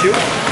shoot.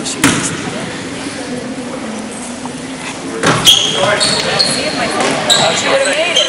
Forget to